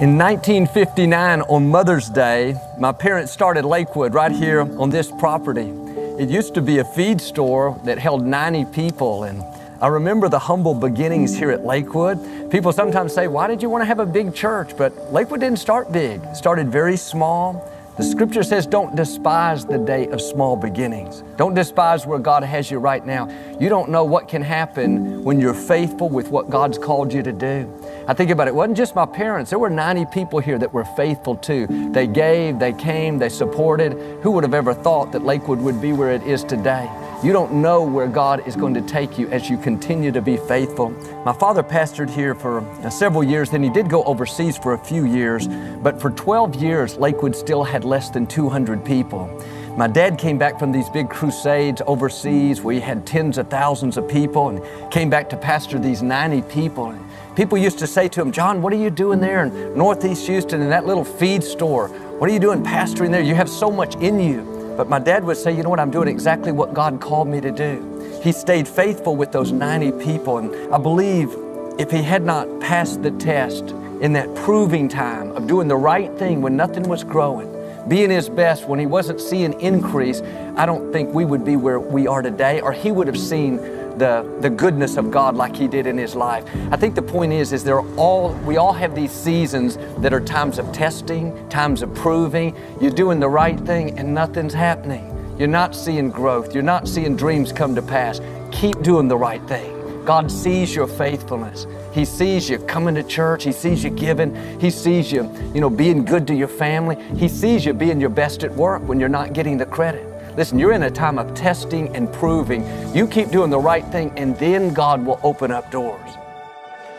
In 1959, on Mother's Day, my parents started Lakewood right here on this property. It used to be a feed store that held 90 people, and I remember the humble beginnings here at Lakewood. People sometimes say, Why did you want to have a big church? But Lakewood didn't start big, it started very small. The scripture says, Don't despise the day of small beginnings. Don't despise where God has you right now. You don't know what can happen when you're faithful with what God's called you to do. I think about it, it wasn't just my parents. There were 90 people here that were faithful too. They gave, they came, they supported. Who would have ever thought that Lakewood would be where it is today? You don't know where God is going to take you as you continue to be faithful. My father pastored here for uh, several years, then he did go overseas for a few years, but for 12 years, Lakewood still had less than 200 people. My dad came back from these big crusades overseas where he had tens of thousands of people and came back to pastor these 90 people. People used to say to him, John, what are you doing there in Northeast Houston in that little feed store? What are you doing pastoring there? You have so much in you. But my dad would say, you know what, I'm doing exactly what God called me to do. He stayed faithful with those 90 people. And I believe if he had not passed the test in that proving time of doing the right thing when nothing was growing, being his best when he wasn't seeing increase, I don't think we would be where we are today, or he would have seen the, the goodness of God like he did in his life. I think the point is, is they're all, we all have these seasons that are times of testing, times of proving. You're doing the right thing and nothing's happening. You're not seeing growth. You're not seeing dreams come to pass. Keep doing the right thing. God sees your faithfulness. He sees you coming to church. He sees you giving. He sees you, you know, being good to your family. He sees you being your best at work when you're not getting the credit. Listen, you're in a time of testing and proving. You keep doing the right thing, and then God will open up doors.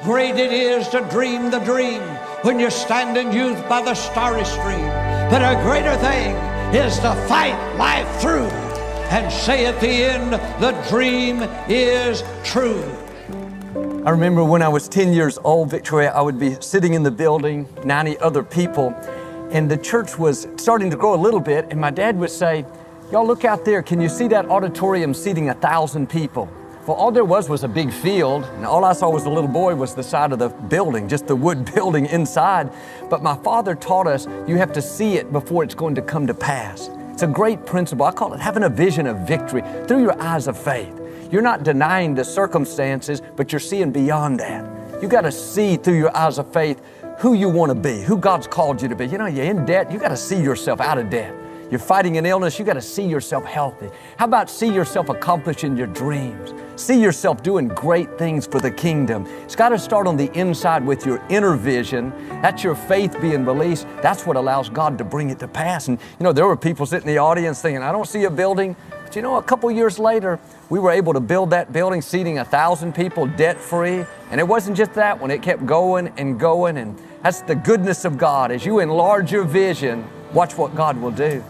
Great it is to dream the dream when you stand in youth by the starry stream. But a greater thing is to fight life through and say at the end, the dream is true. I remember when I was 10 years old, Victoria, I would be sitting in the building, 90 other people, and the church was starting to grow a little bit, and my dad would say, Y'all look out there. Can you see that auditorium seating a thousand people? Well, all there was was a big field, and all I saw was the little boy was the side of the building, just the wood building inside. But my father taught us you have to see it before it's going to come to pass. It's a great principle. I call it having a vision of victory through your eyes of faith. You're not denying the circumstances, but you're seeing beyond that. You got to see through your eyes of faith who you want to be, who God's called you to be. You know, you're in debt, you got to see yourself out of debt. You're fighting an illness, you got to see yourself healthy. How about see yourself accomplishing your dreams? See yourself doing great things for the kingdom. It's got to start on the inside with your inner vision. That's your faith being released. That's what allows God to bring it to pass. And you know, there were people sitting in the audience thinking, I don't see a building. But you know, a couple years later, we were able to build that building, seating a thousand people debt free. And it wasn't just that one, it kept going and going. And that's the goodness of God. As you enlarge your vision, watch what God will do.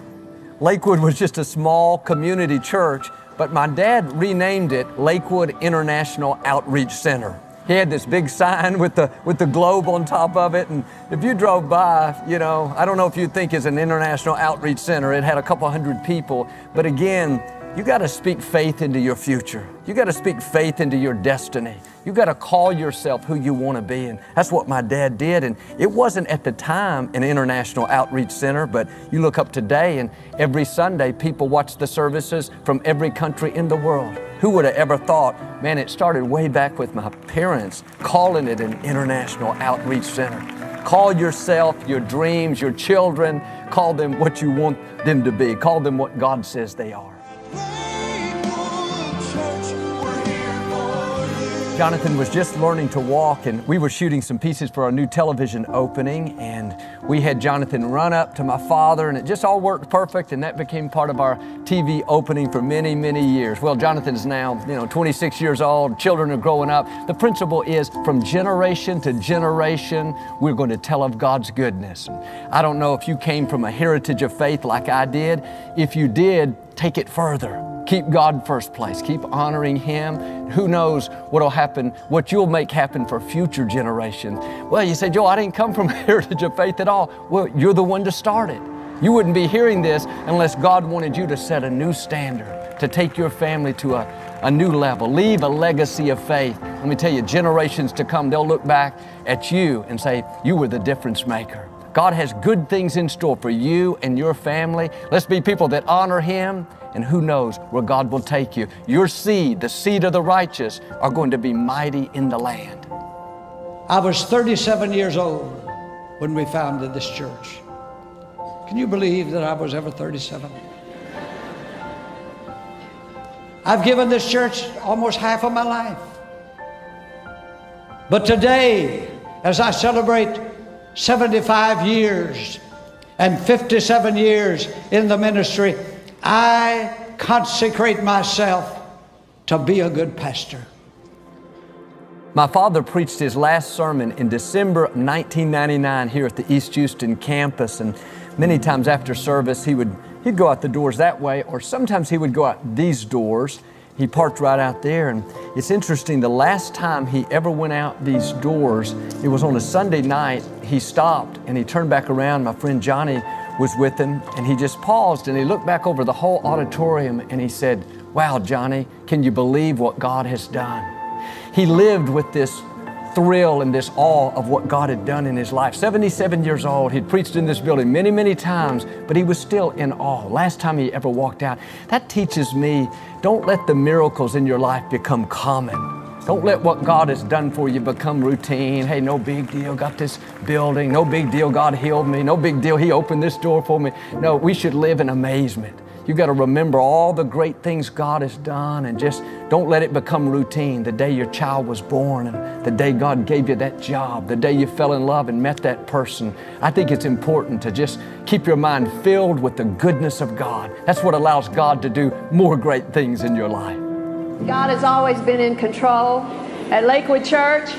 Lakewood was just a small community church, but my dad renamed it Lakewood International Outreach Center. He had this big sign with the with the globe on top of it, and if you drove by, you know, I don't know if you'd think it's an international outreach center. It had a couple hundred people, but again, you got to speak faith into your future. You got to speak faith into your destiny. You got to call yourself who you want to be. And that's what my dad did. And it wasn't at the time an international outreach center, but you look up today and every Sunday people watch the services from every country in the world. Who would have ever thought, man, it started way back with my parents calling it an international outreach center. Call yourself, your dreams, your children, call them what you want them to be. Call them what God says they are. Jonathan was just learning to walk, and we were shooting some pieces for our new television opening. And we had Jonathan run up to my father, and it just all worked perfect. And that became part of our TV opening for many, many years. Well, Jonathan's now, you know, 26 years old, children are growing up. The principle is from generation to generation, we're going to tell of God's goodness. I don't know if you came from a heritage of faith like I did. If you did, take it further. Keep God first place. Keep honoring Him. Who knows what'll happen, what you'll make happen for future generations. Well, you say, Joel, I didn't come from a heritage of faith at all. Well, you're the one to start it. You wouldn't be hearing this unless God wanted you to set a new standard, to take your family to a, a new level, leave a legacy of faith let me tell you, generations to come, they'll look back at you and say, You were the difference maker. God has good things in store for you and your family. Let's be people that honor Him, and who knows where God will take you. Your seed, the seed of the righteous, are going to be mighty in the land. I was 37 years old when we founded this church. Can you believe that I was ever 37? I've given this church almost half of my life. But today, as I celebrate 75 years and 57 years in the ministry, I consecrate myself to be a good pastor. My father preached his last sermon in December 1999 here at the East Houston campus, and many times after service, he would he'd go out the doors that way, or sometimes he would go out these doors. He parked right out there, and it's interesting. The last time he ever went out these doors, it was on a Sunday night. He stopped and he turned back around. My friend Johnny was with him, and he just paused and he looked back over the whole auditorium and he said, Wow, Johnny, can you believe what God has done? He lived with this thrill and this awe of what God had done in his life. 77 years old, he'd preached in this building many, many times, but he was still in awe. Last time he ever walked out. That teaches me don't let the miracles in your life become common. Don't let what God has done for you become routine. Hey, no big deal, got this building. No big deal, God healed me. No big deal, He opened this door for me. No, we should live in amazement. You got to remember all the great things God has done and just don't let it become routine. The day your child was born and the day God gave you that job, the day you fell in love and met that person. I think it's important to just keep your mind filled with the goodness of God. That's what allows God to do more great things in your life. God has always been in control at Lakewood Church.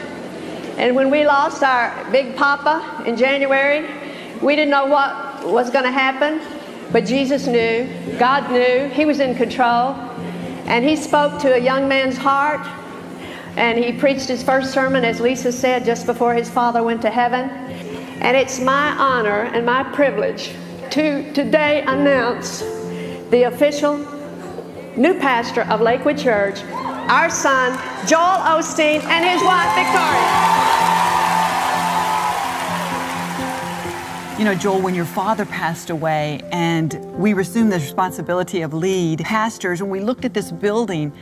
And when we lost our big papa in January, we didn't know what was going to happen. But Jesus knew, God knew, He was in control. And He spoke to a young man's heart. And he preached his first sermon, as Lisa said, just before his father went to heaven. And it's my honor and my privilege to today announce the official new pastor of Lakewood Church, our son, Joel Osteen, and his wife, Victoria. You know, Joel, when your father passed away and we assumed the responsibility of lead pastors, when we looked at this building,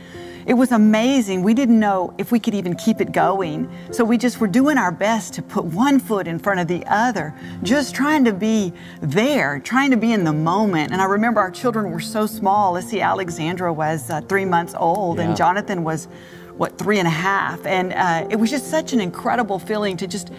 it was amazing. We didn't know if we could even keep it going. So we just were doing our best to put one foot in front of the other, just trying to be there, trying to be in the moment. And I remember our children were so small. Let's see, Alexandra was uh, three months old, Yeah. and Jonathan was, what, three and a half. And uh, it was just such an incredible feeling to just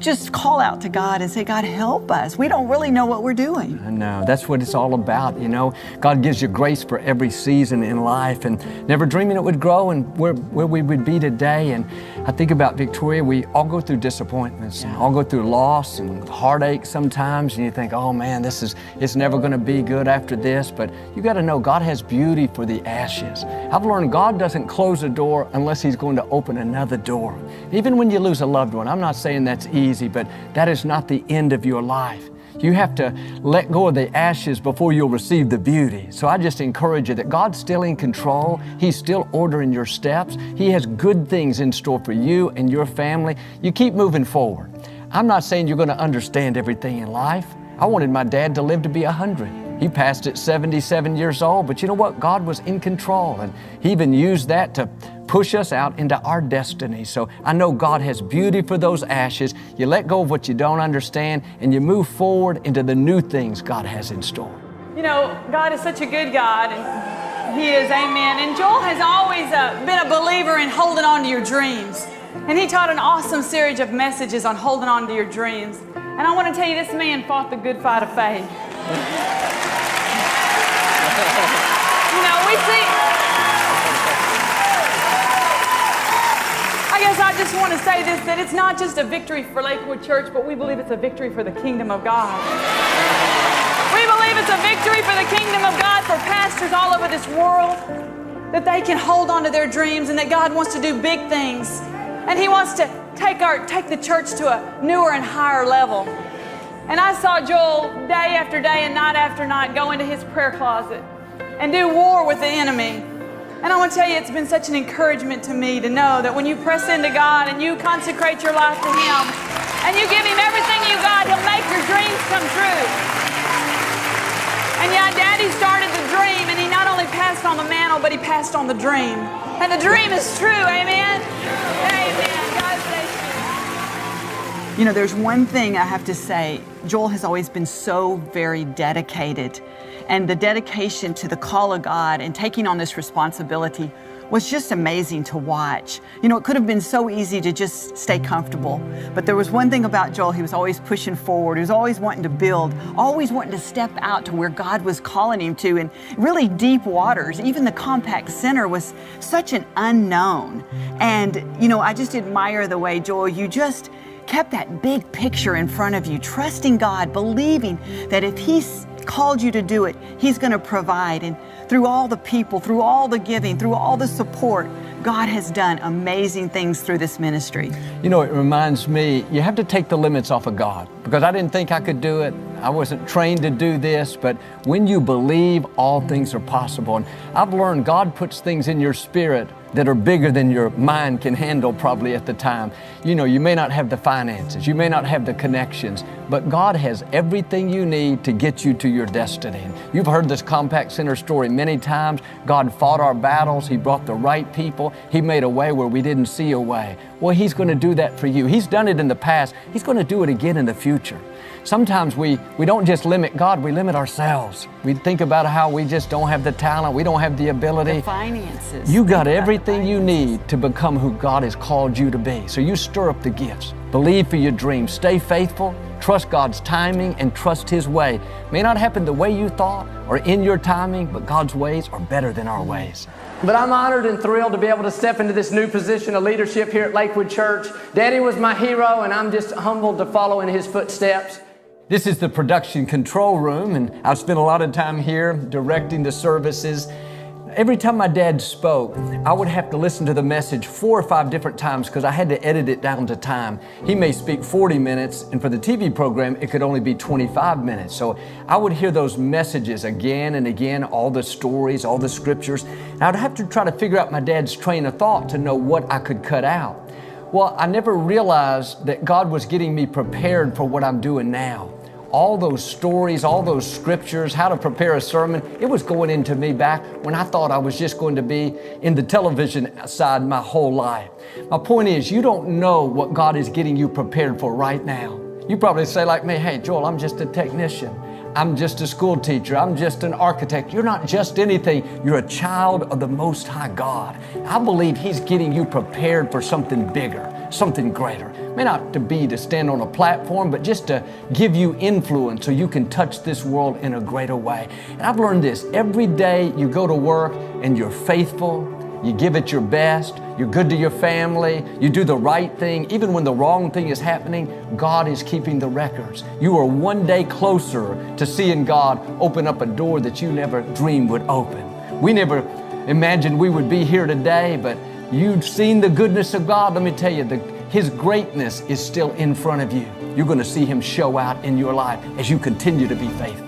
just call out to God and say, God, help us. We don't really know what we're doing. I know. That's what it's all about, you know. God gives you grace for every season in life and never dreaming it would grow and where, where we would be today. And I think about Victoria, we all go through disappointments and all go through loss and heartache sometimes. And you think, oh man, this is, it's never going to be good after this. But you got to know God has beauty for the ashes. I've learned God doesn't close a door unless He's going to open another door. Even when you lose a loved one, I'm not saying that's easy, but that is not the end of your life. You have to let go of the ashes before you'll receive the beauty. So I just encourage you that God's still in control. He's still ordering your steps. He has good things in store for you and your family. You keep moving forward. I'm not saying you're going to understand everything in life. I wanted my dad to live to be 100. He passed at 77 years old, but you know what? God was in control, and He even used that to push us out into our destiny. So I know God has beauty for those ashes. You let go of what you don't understand, and you move forward into the new things God has in store. You know, God is such a good God, and He is, amen. And Joel has always uh, been a believer in holding on to your dreams. And he taught an awesome series of messages on holding on to your dreams. And I want to tell you, this man fought the good fight of faith. Just want to say this that it's not just a victory for Lakewood Church, but we believe it's a victory for the kingdom of God. We believe it's a victory for the kingdom of God for pastors all over this world that they can hold on to their dreams and that God wants to do big things. And He wants to take our take the church to a newer and higher level. And I saw Joel day after day and night after night go into his prayer closet and do war with the enemy. And I want to tell you, it's been such an encouragement to me to know that when you press into God and you consecrate your life to Him and you give Him everything you got, He'll make your dreams come true. And yeah, Daddy started the dream, and he not only passed on the mantle, but he passed on the dream. And the dream is true, amen? You know, there's one thing I have to say Joel has always been so very dedicated. And the dedication to the call of God and taking on this responsibility was just amazing to watch. You know, it could have been so easy to just stay comfortable, but there was one thing about Joel, he was always pushing forward. He was always wanting to build, always wanting to step out to where God was calling him to in really deep waters. Even the Compaq Center was such an unknown. And, you know, I just admire the way, Joel, you just kept that big picture in front of you, trusting God, believing that if He's called you to do it, He's going to provide. And through all the people, through all the giving, through all the support, God has done amazing things through this ministry. You know, it reminds me, you have to take the limits off of God because I didn't think I could do it. I wasn't trained to do this, but when you believe, all things are possible. And I've learned God puts things in your spirit that are bigger than your mind can handle probably at the time. You know, you may not have the finances, you may not have the connections, but God has everything you need to get you to your destiny. You've heard this Compaq Center story many times. God fought our battles, He brought the right people, He made a way where we didn't see a way. Well, He's going to do that for you. He's done it in the past, He's going to do it again in the future. Sometimes we, we don't just limit God, we limit ourselves. We think about how we just don't have the talent, we don't have the ability. The finances. You got everything you need to become who God has called you to be. So you stir up the gifts. Believe for your dreams. Stay faithful. Trust God's timing and trust His way. May not happen the way you thought or in your timing, but God's ways are better than our ways. But I'm honored and thrilled to be able to step into this new position of leadership here at Lakewood Church. Daddy was my hero, and I'm just humbled to follow in his footsteps. This is the production control room, and I've spent a lot of time here directing the services. Every time my dad spoke, I would have to listen to the message four or five different times because I had to edit it down to time. He may speak 40 minutes, and for the TV program, it could only be 25 minutes. So I would hear those messages again and again, all the stories, all the scriptures. And I'd have to try to figure out my dad's train of thought to know what I could cut out. Well, I never realized that God was getting me prepared for what I'm doing now all those stories, all those scriptures, how to prepare a sermon, it was going into me back when I thought I was just going to be in the television side my whole life. My point is, you don't know what God is getting you prepared for right now. You probably say, like me, hey, Joel, I'm just a technician. I'm just a school teacher. I'm just an architect. You're not just anything. You're a child of the Most High God. I believe He's getting you prepared for something bigger, something greater. May not to be to stand on a platform, but just to give you influence so you can touch this world in a greater way. And I've learned this every day you go to work and you're faithful, you give it your best, you're good to your family, you do the right thing, even when the wrong thing is happening, God is keeping the records. You are one day closer to seeing God open up a door that you never dreamed would open. We never imagined we would be here today, but you've seen the goodness of God. Let me tell you, the, His greatness is still in front of you. You're going to see Him show out in your life as you continue to be faithful.